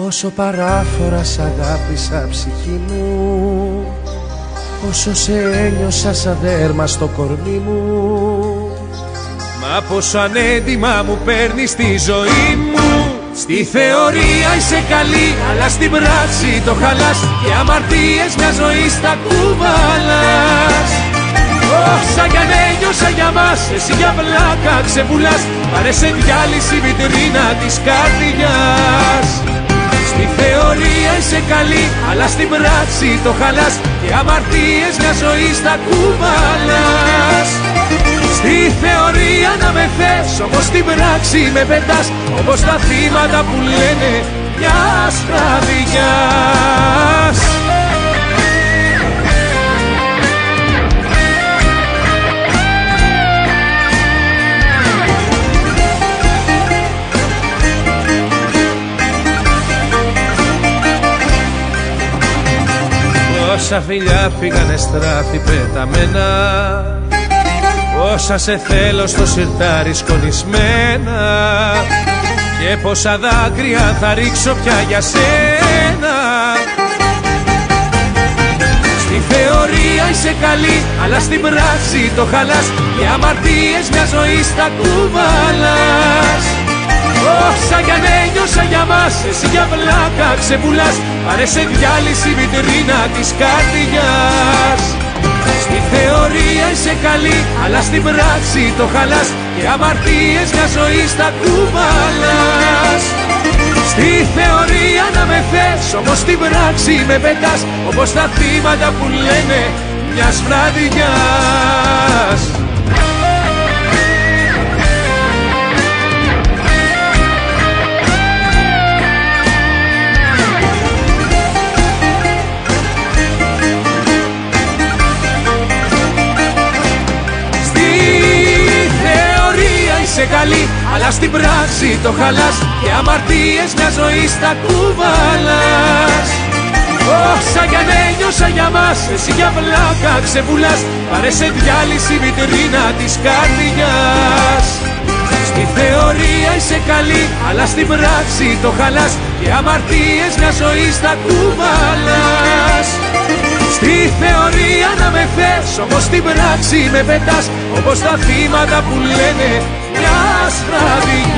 Όσο παράφορα σ' αγάπησα ψυχή μου Όσο σε ένιωσα σαν δέρμα στο κορμί μου. Μα πόσο ανέντιμα μου παίρνεις τη ζωή μου. Στη θεωρία είσαι καλή αλλά στην πράξη το χαλάς. Και αμαρτίες μιας ζωής στα κουβαλάς. Όσα για νιώσα για μας εσύ για βλάκα ξεπουλάς. Πάρε σε διάλυση βιτρίνα της καρδιάς. Στη θεωρία είσαι καλή αλλά στην πράξη το χαλάς. Και αμαρτίες μια ζωή στα κουβαλάς. Στη θεωρία να με θες Όμως στην πράξη με πετάς. Όπως τα θύματα που λένε μιας βραδιάς Όσα φιλιά πήγανε στράφη πεταμένα Όσα σε θέλω στο σιρτάρι σκονισμένα Και πόσα δάκρυα θα ρίξω πια για σένα. Στη θεωρία είσαι καλή αλλά στην πράξη το χαλάς. Και αμαρτίες μιας ζωής στα κουβαλάς Όσα για νιώσα για μας εσύ για βλάκα ξεπουλάς. Πάρε σε διάλυση βιτρίνα της καρδιάς. Στη θεωρία είσαι καλή αλλά στην πράξη το χαλάς. Και αμαρτίες μια ζωή στα κουβαλάς. Στη θεωρία να με θες όμως στην πράξη με πετάς. Όπως τα θύματα που λένε μιας βραδιάς είσαι καλή Αλλά στην πράξη το χαλάς. Και αμαρτίες μια ζωή στα κουβαλάς. Όσα για νιώσα για μας Εσύ για βλάκα ξεβουλάς Πάρε σε διάλυση βιτρίνα της καρδιάς. Στη θεωρία είσαι καλή Αλλά στην πράξη το χαλάς. Και αμαρτίες μια ζωή στα κουβαλάς Στη θεωρία να με θες Όμως στην πράξη με πετάς Όπως τα θύματα που λένε μιας βραδιάς